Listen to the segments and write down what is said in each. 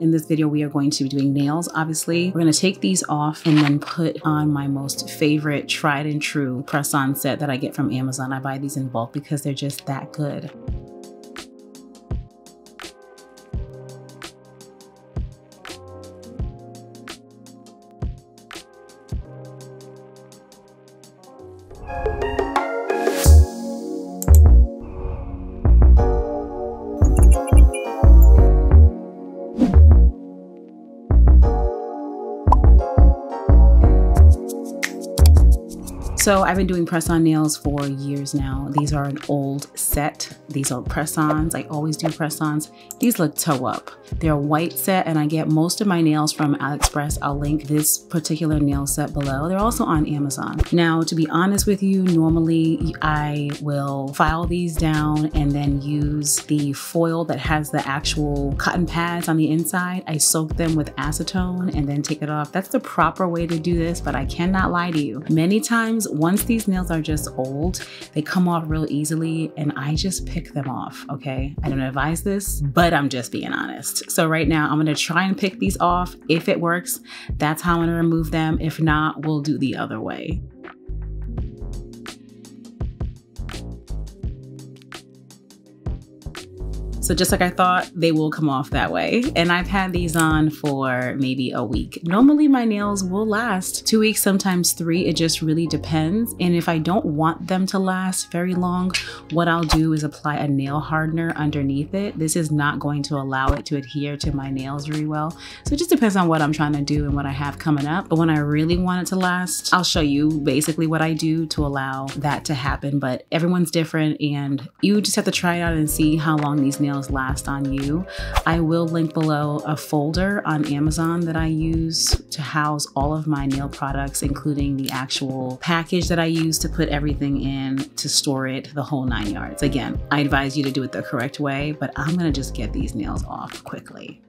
In this video, we are going to be doing nails, obviously. We're gonna take these off and then put on my most favorite tried and true press-on set that I get from Amazon. I buy these in bulk because they're just that good. So I've been doing press on nails for years now. These are an old set. These are press ons. I always do press ons. These look toe up. They're a white set and I get most of my nails from AliExpress. I'll link this particular nail set below. They're also on Amazon. Now, to be honest with you, normally I will file these down and then use the foil that has the actual cotton pads on the inside. I soak them with acetone and then take it off. That's the proper way to do this, but I cannot lie to you. Many times once these nails are just old, they come off real easily and I just pick them off, okay? I don't advise this, but I'm just being honest. So right now I'm gonna try and pick these off. If it works, that's how I'm gonna remove them. If not, we'll do the other way. So just like I thought, they will come off that way. And I've had these on for maybe a week. Normally my nails will last two weeks, sometimes three. It just really depends. And if I don't want them to last very long, what I'll do is apply a nail hardener underneath it. This is not going to allow it to adhere to my nails very well. So it just depends on what I'm trying to do and what I have coming up. But when I really want it to last, I'll show you basically what I do to allow that to happen. But everyone's different and you just have to try it out and see how long these nails last on you. I will link below a folder on Amazon that I use to house all of my nail products, including the actual package that I use to put everything in to store it the whole nine yards. Again, I advise you to do it the correct way, but I'm gonna just get these nails off quickly.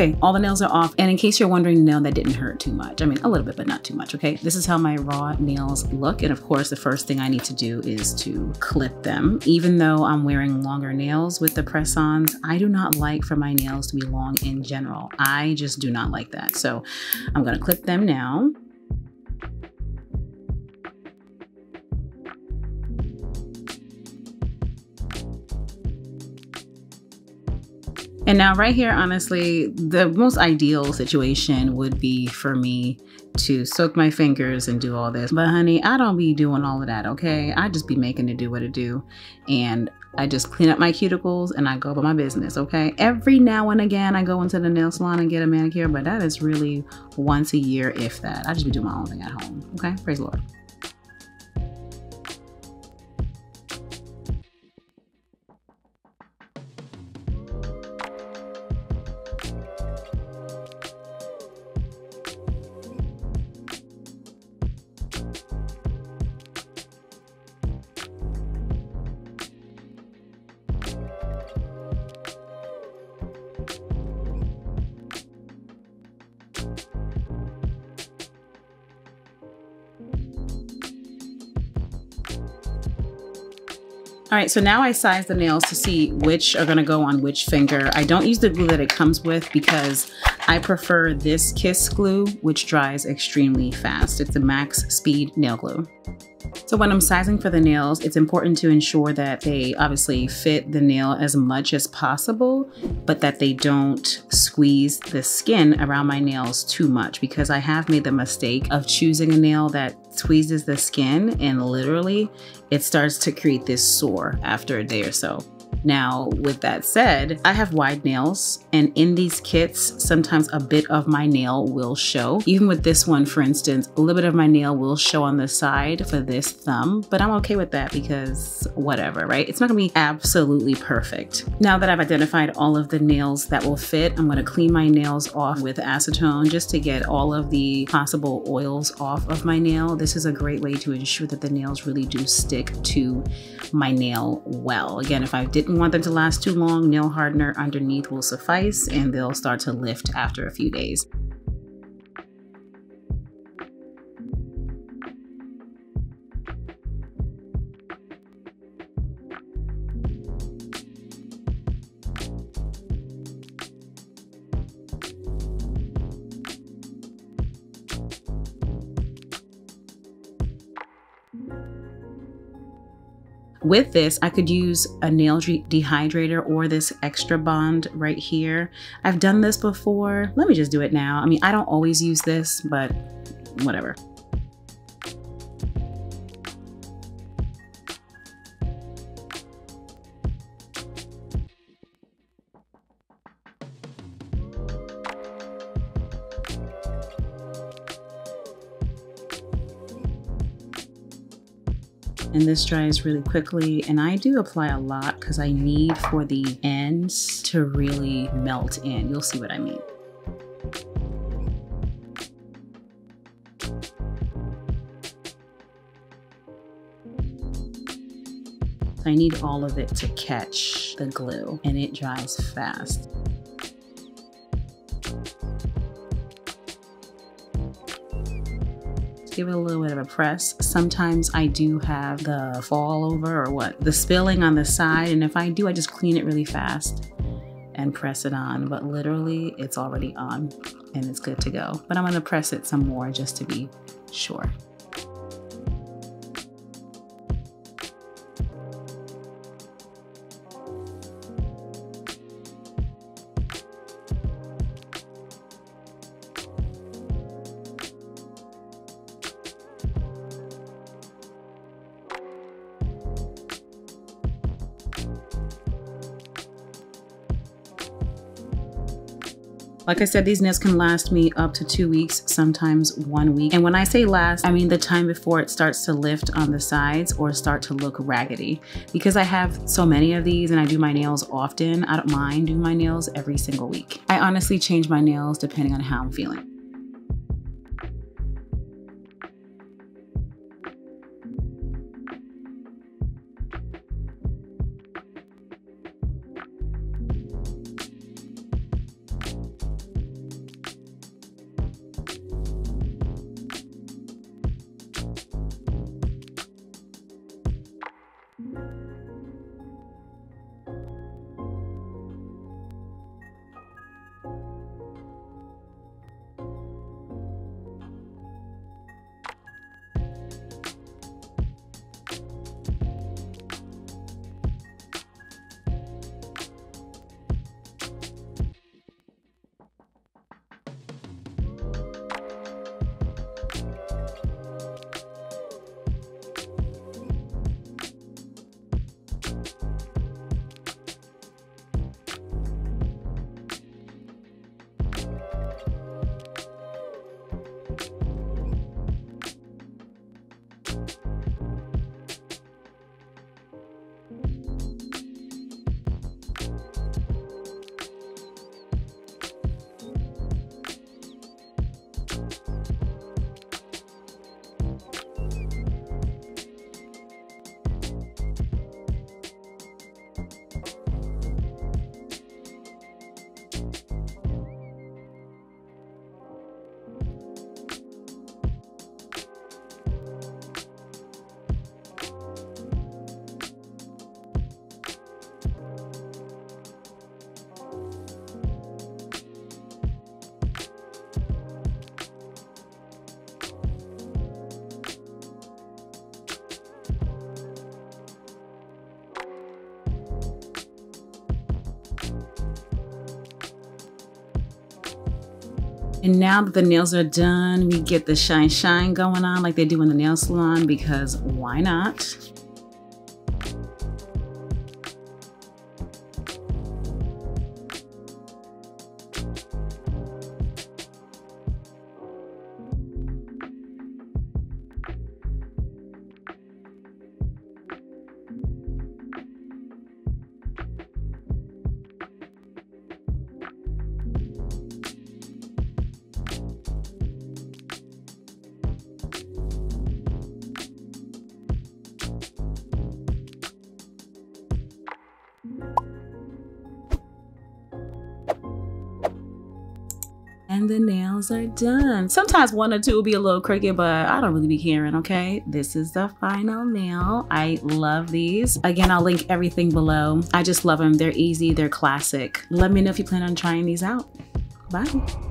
Okay, all the nails are off. And in case you're wondering, no, that didn't hurt too much. I mean, a little bit, but not too much, okay? This is how my raw nails look. And of course, the first thing I need to do is to clip them. Even though I'm wearing longer nails with the press-ons, I do not like for my nails to be long in general. I just do not like that. So I'm gonna clip them now. And now, right here, honestly, the most ideal situation would be for me to soak my fingers and do all this. But honey, I don't be doing all of that, okay? I just be making it do what it do. And I just clean up my cuticles and I go about my business, okay? Every now and again, I go into the nail salon and get a manicure, but that is really once a year, if that. I just be doing my own thing at home, okay? Praise the Lord. All right, so now I size the nails to see which are gonna go on which finger. I don't use the glue that it comes with because I prefer this Kiss glue, which dries extremely fast. It's the max speed nail glue. So when I'm sizing for the nails, it's important to ensure that they obviously fit the nail as much as possible, but that they don't squeeze the skin around my nails too much because I have made the mistake of choosing a nail that squeezes the skin and literally it starts to create this sore after a day or so. Now, with that said, I have wide nails, and in these kits, sometimes a bit of my nail will show. Even with this one, for instance, a little bit of my nail will show on the side for this thumb, but I'm okay with that because whatever, right? It's not gonna be absolutely perfect. Now that I've identified all of the nails that will fit, I'm gonna clean my nails off with acetone just to get all of the possible oils off of my nail. This is a great way to ensure that the nails really do stick to my nail well. Again, if I didn't didn't want them to last too long, nail hardener underneath will suffice and they'll start to lift after a few days. With this, I could use a nail dehydrator or this Xtrabond right here. I've done this before. Let me just do it now. I mean, I don't always use this, but whatever. And this dries really quickly and I do apply a lot because I need for the ends to really melt in. You'll see what I mean. I need all of it to catch the glue and it dries fast. Give it a little bit of a press. Sometimes I do have the fall over or what, the spilling on the side. And if I do, I just clean it really fast and press it on. But literally it's already on and it's good to go. But I'm gonna press it some more just to be sure. Like I said, these nails can last me up to two weeks, sometimes one week. And when I say last, I mean the time before it starts to lift on the sides or start to look raggedy. Because I have so many of these and I do my nails often, I don't mind doing my nails every single week. I honestly change my nails depending on how I'm feeling. And now that the nails are done, we get the shine shine going on like they do in the nail salon because why not? And the nails are done. Sometimes one or two will be a little crooked, but I don't really be caring, okay? This is the final nail. I love these. Again, I'll link everything below. I just love them. They're easy, they're classic. Let me know if you plan on trying these out. Bye.